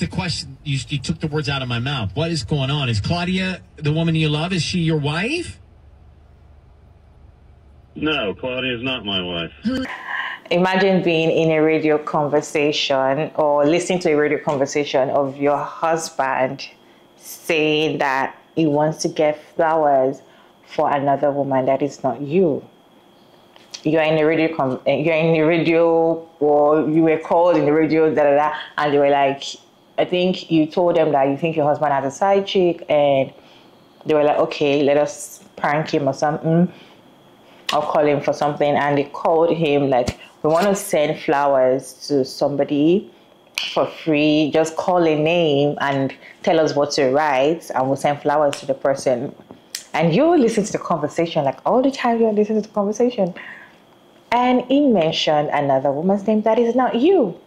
the question. You, you took the words out of my mouth. What is going on? Is Claudia the woman you love? Is she your wife? No, Claudia is not my wife. Imagine being in a radio conversation or listening to a radio conversation of your husband saying that he wants to get flowers for another woman that is not you. You're in a radio, com- you're in a radio, or you were called in the radio, da da da, and they were like, I think you told them that you think your husband has a side chick, and they were like, okay, let us prank him or something, or call him for something, and they called him like, we want to send flowers to somebody for free. Just call a name and tell us what to write, and we'll send flowers to the person. And you listen to the conversation, like all the time you're listening to the conversation. And he mentioned another woman's name that is not you.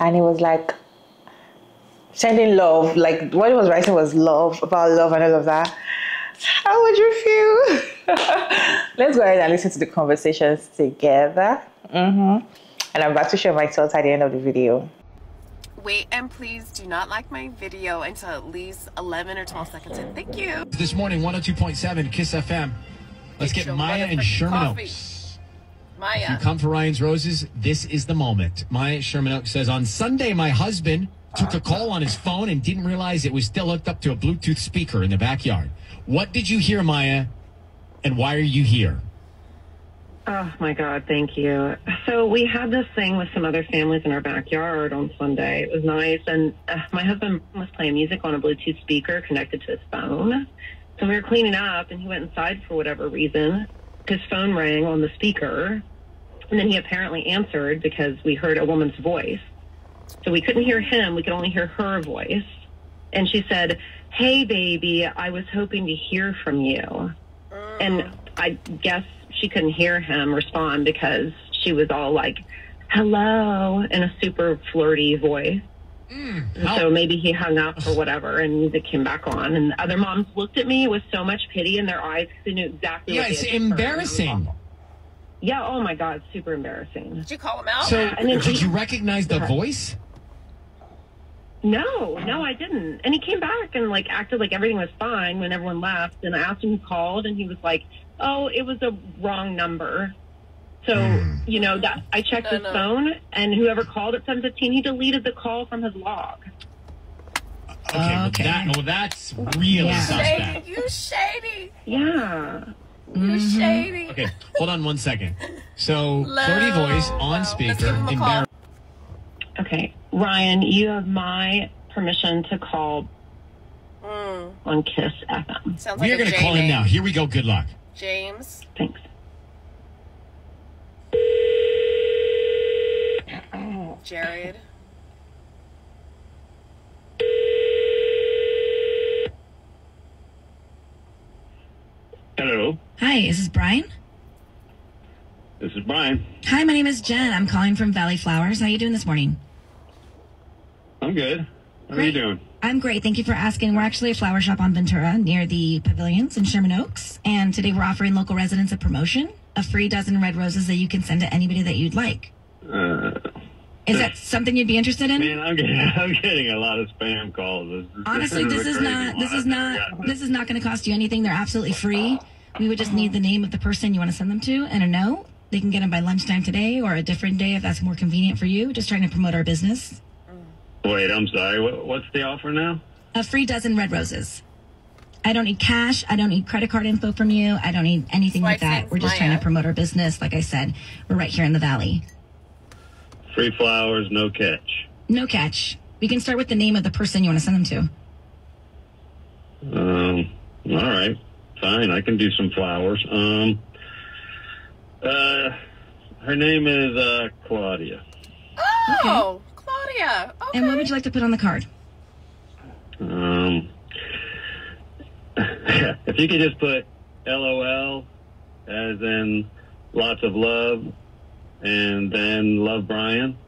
And he was like, sending love, like what he was writing was love, about love and all of that. How would you feel? Let's go ahead and listen to the conversations together. Mm-hmm. And I'm about to share my thoughts at the end of the video. Wait and please do not like my video until at least 11 or 12 seconds in. Thank you. This morning, 102.7 Kiss FM. Let's Get get Maya and motherfucking Sherman coffee. Oaks. You Maya. come for Ryan's Roses. This is the moment. Maya Sherman Oaks says on Sunday, my husband took a call on his phone and didn't realize it was still hooked up to a Bluetooth speaker in the backyard. What did you hear, Maya? And why are you here? Oh my God, thank you. So we had this thing with some other families in our backyard on Sunday. It was nice, and uh, my husband was playing music on a Bluetooth speaker connected to his phone. So we were cleaning up, and he went inside for whatever reason. His phone rang on the speaker, and then he apparently answered because we heard a woman's voice. So we couldn't hear him; we could only hear her voice. And she said, "Hey, baby, I was hoping to hear from you." And I guess she couldn't hear him respond because she was all like, hello, in a super flirty voice. Mm, and how- so maybe he hung up or whatever and music came back on. And the other moms looked at me with so much pity in their eyes because they knew exactly Yeah, what they it's had just heard. embarrassing. Yeah, oh my God, super embarrassing. Did you call him out? So, And then did he- you recognize the voice? No, no, I didn't. And he came back and like acted like everything was fine when everyone left. And I asked him who called, and he was like, "Oh, it was a wrong number." So hmm. you know that I checked his phone, and whoever called at seven fifteen, he deleted the call from his log. Okay, well, Okay. that, well, that's really Yeah. suspect. Shady. You shady. Yeah, You mm-hmm. shady. Okay, hold on one second. So, flirty voice Low. on Let's speaker. give him a call. Embar- okay, Ryan, you have my permission to call Mm, on Kiss FM. sounds we like are going to call him now. Here we go. Good luck. James. Thanks. Jared. Hello, Hi, is this Brian? this is Brian. Hi, my name is Jen. I'm calling from Valley Flowers. How are you doing this morning? Good. How are you doing? I'm great. Thank you for asking. We're actually a flower shop on Ventura near the pavilions in Sherman Oaks. And today we're offering local residents a promotion, a free dozen red roses that you can send to anybody that you'd like. Uh, Is that something you'd be interested in? man, I'm getting, I'm getting a lot of spam calls. This, this Honestly, is this is not this is not this is not going to cost you anything. They're absolutely free. We would just need the name of the person you want to send them to and a note. They can get them by lunchtime today or a different day if that's more convenient for you. Just trying to promote our business. Wait, I'm sorry. What, what's the offer now? A free dozen red roses. I don't need cash. I don't need credit card info from you. I don't need anything like that. We're just Maya. trying to promote our business. Like I said, we're right here in the valley. Free flowers, no catch. No catch. We can start with the name of the person you want to send them to. Um, all right, fine. I can do some flowers. Um, uh, her name is uh, Claudia. Oh, Claudia. Okay. And what would you like to put on the card? Um, if you could just put LOL as in lots of love, and then love Brian.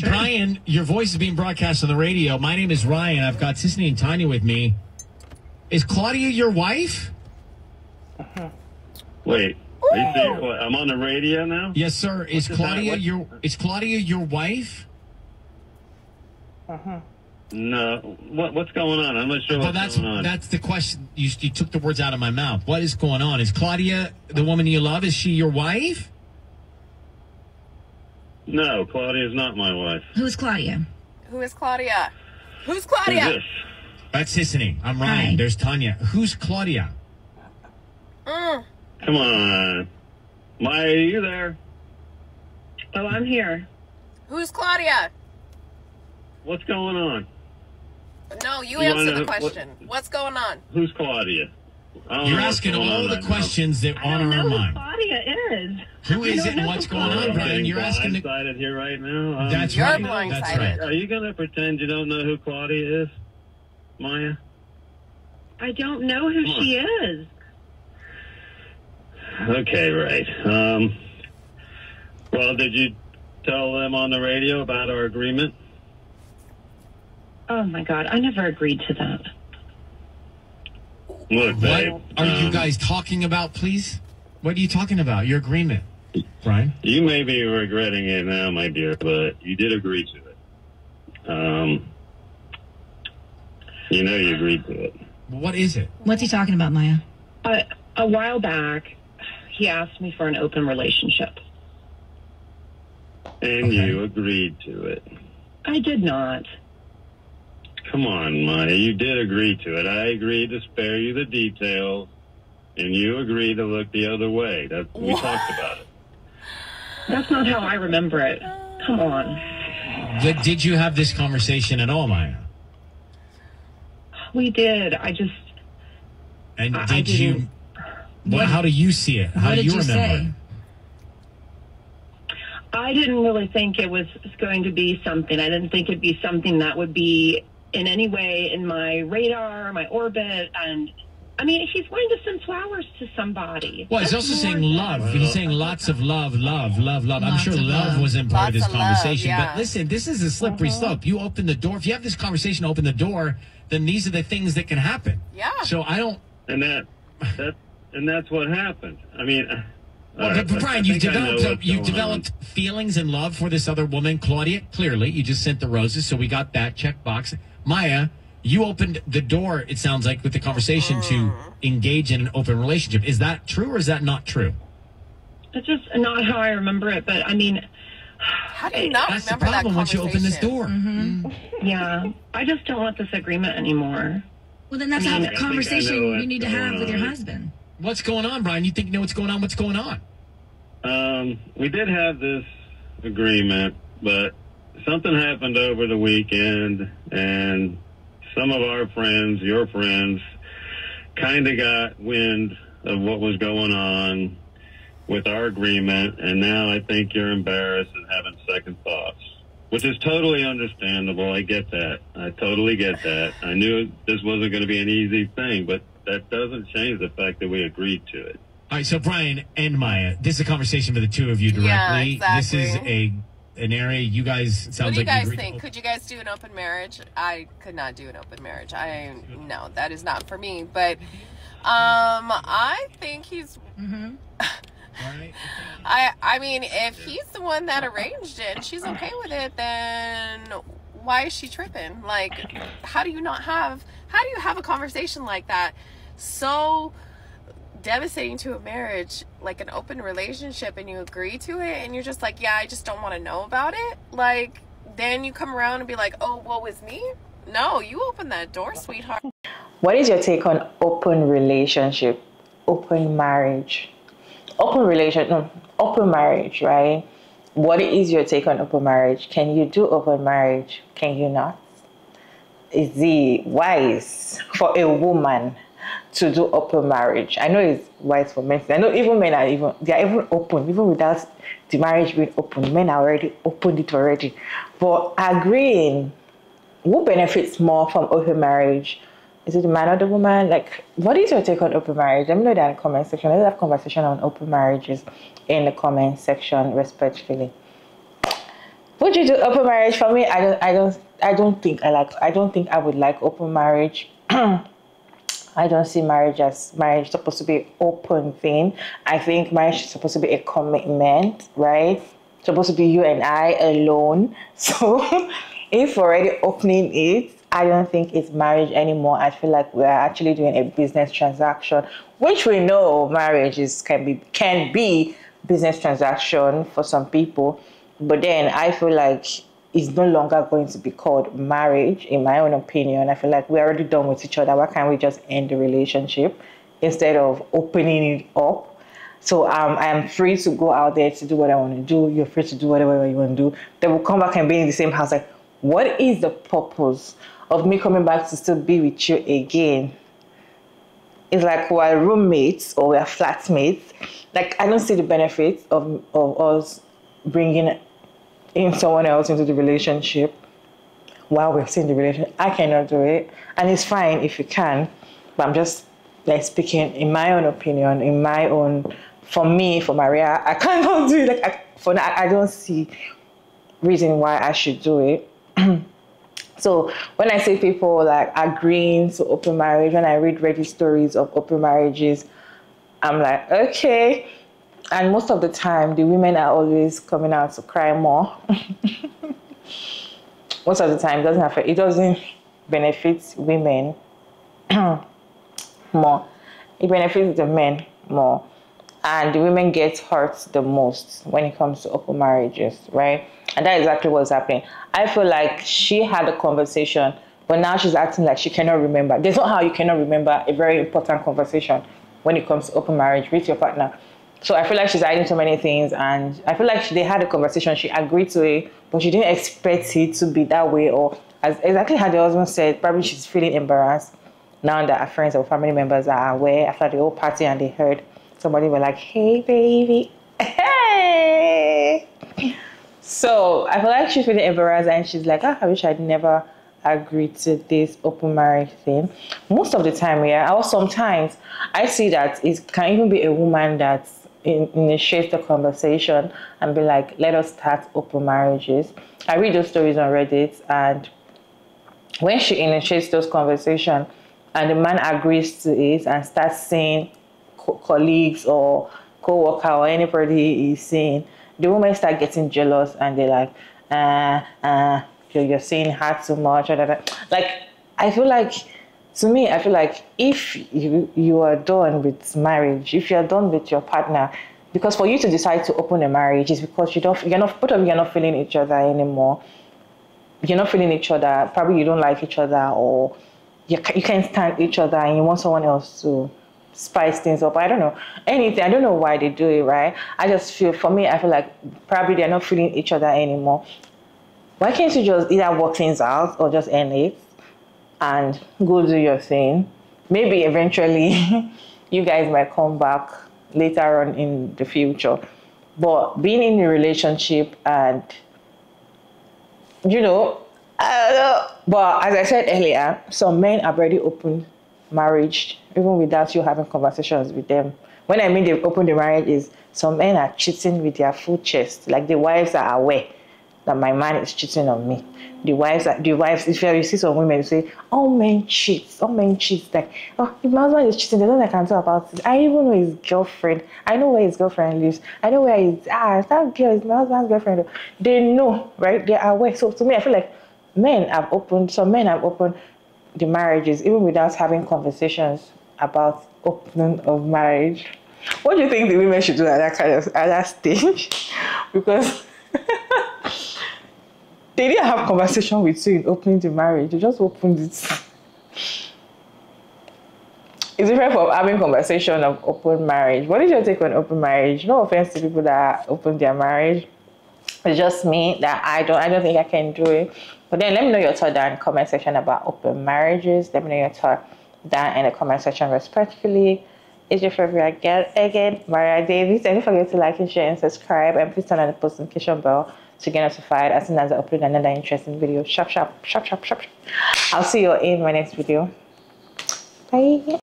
Brian, your voice is being broadcast on the radio. My name is Ryan. I've got Sisanie and Tanya with me. Is Claudia your wife? Wait, are you serious? I'm on the radio now. Yes, sir. Is What's? Claudia your is Claudia your wife? No. What what's going on? I'm not sure Well, what's that's going on. that's the question. You, you took the words out of my mouth. What is going on? Is Claudia the woman you love? Is she your wife? no, Claudia is not my wife. Who's Claudia? Who is Claudia? Who's Who's Claudia? this? That's Sisanie. I'm Ryan. Hi. There's Tanya. Who's Claudia? Mm. Come on. Maya, are you there? Oh, I'm here. Who's Claudia? What's going on? No, you, You answer wanna- the what- question. What's going on? Who's Claudia? You're asking all the questions that I on don't know our who mind. Claudia is. Who I is don't it and what's going on, Brian? You're asking the- blindsided here right now. Um, That's You're right. blindsided. That's right. Are you going to pretend you don't know who Claudia is, Maya? I don't know who she is. Okay, right. Um, well, did you tell them on the radio about our agreement? Oh my God, I never agreed to that. Look, What babe, are you um, guys talking about, please? What are you talking about? Your agreement, Brian? You may be regretting it now, my dear, but you did agree to it. Um, you know you agreed to it. What is it? What's he talking about, Maya? Uh, a while back, he asked me for an open relationship. And Okay. you agreed to it. I did not. Come on, Maya. You did agree to it. I agreed to spare you the details, and you agreed to look the other way. That we What? talked about it. That's not how I remember it. Come on. But did you have this conversation at all, Maya? We did. I just, And I- I did you? didn't- Well, how do you see it? How what do did you you remember? say? it? I didn't really think it was going to be something. I didn't think it'd be something that would be in any way in my radar, my orbit. And I mean, he's wanting to send flowers to somebody. Well, he's also saying than- love. He's saying lots of love, love, love, love. I'm sure love, love. wasn't part of this of love, conversation. yeah. But listen, this is a slippery slope. You open the door. If you have this conversation, open the door, then these are the things that can happen. Yeah. So I don't. And that, that, and that's what happened. I mean, uh, Well, all right, but Brian, you've think I know developed you've going on. developed feelings and love for this other woman, Claudia. Clearly, you just sent the roses, so we got that check box. Maya, you opened the door. It sounds like with the conversation to engage in an open relationship. Is that true or is that not true? It's just not how I remember it. But I mean, How do you not That's the remember that problem once you open this conversation? door. yeah, I just don't want this agreement anymore. Well, then that's I how mean, the I think I conversation you need to going have with your husband. What's going on, Brian? You think you know what's going on? What's going on? Um, we did have this agreement, but something happened over the weekend, and some of our friends, your friends, kind of got wind of what was going on with our agreement, and now I think you're embarrassed and having second thoughts, which is totally understandable. I get that. I totally get that. I knew this wasn't going to be an easy thing, but that doesn't change the fact that we agreed to it. All right, so Brian and Maya, this is a conversation for the two of you directly. Yeah, directly. exactly. This is a an area you guys sounds What do you like guys think? Could you guys do an open marriage? I could not do an open marriage. I no, that is not for me. But um, I think he's. Right. I I mean, if he's the one that arranged it and she's okay with it, then why is she tripping? Like, how do you not have? How do you have a conversation like that? So devastating to a marriage, like an open relationship, and you agree to it, and you're just like, yeah, I just don't want to know about it. Like, then you come around and be like, oh, what was me? No, you open that door, sweetheart. What is your take on open relationship, open marriage? Open relation, no, open marriage, right? What is your take on open marriage? Can you do open marriage? Can you not? Is it wise for a woman to do open marriage? I know it's wise for men. I know even men are even they are even open, even without the marriage being open. Men are already opened it already. But agreeing who benefits more from open marriage? Is it the man or the woman? Like, what is your take on open marriage? Let me know that in the comment section. Let's have conversation on open marriages in the comment section, respectfully. Would you do open marriage for me? I don't. I don't. I don't think I like. I don't think I would like open marriage. I don't see marriage as marriage supposed to be open thing. I think marriage is supposed to be a commitment, right? supposed to be you and I alone. So if already opening it, I don't think it's marriage anymore. I feel like we're actually doing a business transaction, which we know marriage is can be can be business transaction for some people. But then I feel like it's no longer going to be called marriage, in my own opinion. I feel like we're already done with each other. Why can't we just end the relationship instead of opening it up? So um, I am free to go out there to do what I want to do. You're free to do whatever you want to do. Then we'll come back and be in the same house. Like, what is the purpose of me coming back to still be with you again? It's like we're roommates or we're flatmates. Like I don't see the benefits of of us bringing in someone else into the relationship while we're still in the relationship. I cannot do it, and it's fine if you can, but I'm just like speaking in my own opinion, in my own. For me, for Maria, I cannot do it. Like I, for now, I don't see reason why I should do it. so when I see people like agreeing to open marriage, when I read Reddit stories of open marriages, I'm like, okay. And most of the time, the women are always coming out to cry more. most of the time, it doesn't have it doesn't benefit women more. It benefits the men more. And the women get hurt the most when it comes to open marriages, right? And that's exactly what's happening. I feel like she had a conversation, but now she's acting like she cannot remember. There's not how you cannot remember a very important conversation when it comes to open marriage with your partner. So I feel like she's hiding so many things, and I feel like she, they had a conversation. She agreed to it, but she didn't expect it to be that way, or as exactly how the husband said. Probably she's feeling embarrassed now that her friends or family members are aware after the whole party, and they heard somebody were like, "Hey, baby, hey." So I feel like she's feeling embarrassed, and she's like, oh, "I wish I'd never." agreed to this open marriage thing. Most of the time, yeah, or sometimes I see that it can even be a woman that in, initiates the conversation and be like, let us start open marriages. I read those stories on Reddit, and when she initiates those conversations and the man agrees to it and starts seeing co- colleagues or co-worker or anybody he's seeing, the women start getting jealous and they're like, uh, uh, you're, you're saying her too much. Like, I feel like, to me, I feel like if you, you are done with marriage, if you're done with your partner, because for you to decide to open a marriage is because you don't, you're not, both of you are not feeling each other anymore. You're not feeling each other. Probably you don't like each other or you, you can't stand each other and you want someone else to spice things up. I don't know anything. I don't know why they do it, right? I just feel, for me, I feel like probably they're not feeling each other anymore. Why can't you just either work things out or just end it and go do your thing? Maybe eventually you guys might come back later on in the future. But being in a relationship and, you know, uh, but as I said earlier, some men are already open marriage even without you having conversations with them. When I mean they open the marriage is some men are cheating with their full chest, like the wives are aware that my man is cheating on me. The wives, the wives, if you see some women say, all men cheat, all men cheat. Like, oh, if my husband is cheating, there's nothing I can do about it. I even know his girlfriend. I know where his girlfriend lives. I know where his, ah, that girl is my husband's girlfriend. They know, right? They are aware. So to me, I feel like men have opened, some men have opened the marriages even without having conversations about opening of marriage. What do you think the women should do at that kind of at that stage? because they didn't have conversation with you in opening the marriage. They just opened it. It's different from having conversation of open marriage. What is your take on open marriage? No offense to people that open their marriage. It's just me that I don't I don't think I can do it. But then let me know your thought down in the comment section about open marriages. Let me know your thought down in the comment section respectfully. It's your favorite guest again, Maria Davids. And don't forget to like and share and subscribe and please turn on the post notification bell to get notified as soon as I upload another interesting video. Shop, shop, shop, shop, shop. I'll see you in my next video. Bye.